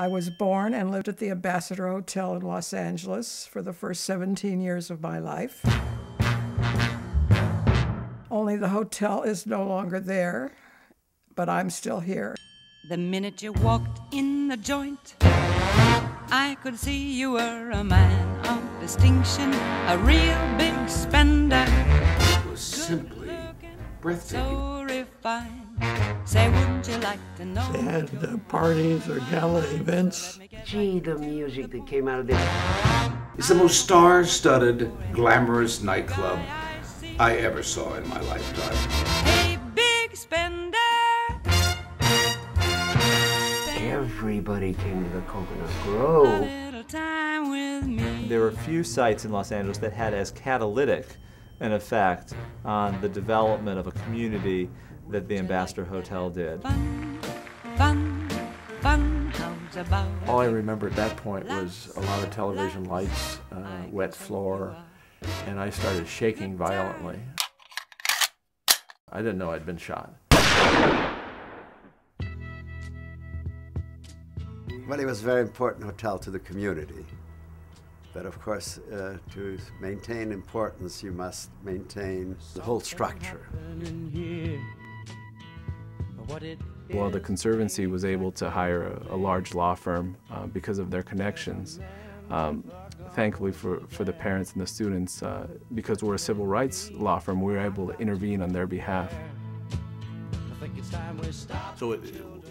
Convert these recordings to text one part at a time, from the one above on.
I was born and lived at the Ambassador Hotel in Los Angeles for the first 17 years of my life. Only the hotel is no longer there, but I'm still here. The minute you walked in the joint, I could see you were a man of distinction, a real big spender. It was simply breathtaking. So refined. Say, wouldn't you like to know? They had uh, parties or gala events. Gee, the music that came out of this. It's the most star-studded, glamorous nightclub I ever saw in my lifetime. Hey, big spender. Everybody came to the Coconut Grove. time with me. There were a few sites in Los Angeles that had as catalytic an effect on the development of a community that the Ambassador Hotel did. Fun, fun, fun. All I remember at that point was a lot of television lights, uh, wet floor, and I started shaking violently. I didn't know I'd been shot. Well, it was a very important hotel to the community. But of course, uh, to maintain importance, you must maintain the whole structure. While the Conservancy was able to hire a, a large law firm uh, because of their connections, um, thankfully for, for the parents and the students, uh, because we're a civil rights law firm, we were able to intervene on their behalf. So it,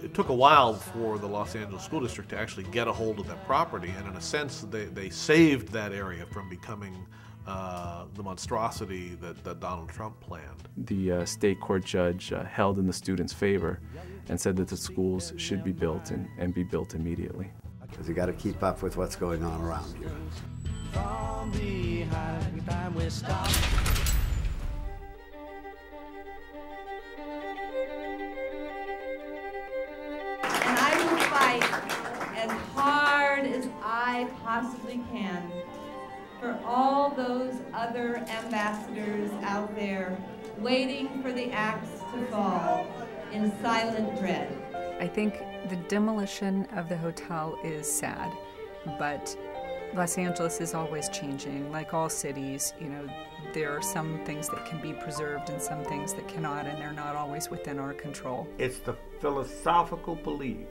it took a while for the Los Angeles School District to actually get a hold of that property, and in a sense, they, they saved that area from becoming uh, the monstrosity that, that Donald Trump planned. The uh, state court judge uh, held in the students' favor and said that the schools should be built and, and be built immediately. Because you got to keep up with what's going on around you. And I will fight as hard as I possibly can for all those other ambassadors out there waiting for the axe to fall in silent dread. I think the demolition of the hotel is sad, but Los Angeles is always changing. Like all cities, you know, there are some things that can be preserved and some things that cannot, and they're not always within our control. It's the philosophical belief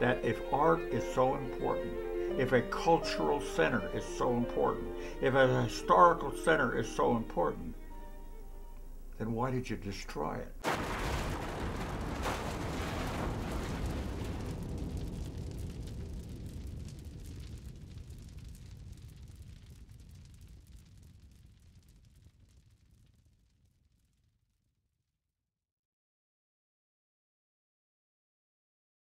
that if art is so important, if a cultural center is so important, if a historical center is so important, then why did you destroy it?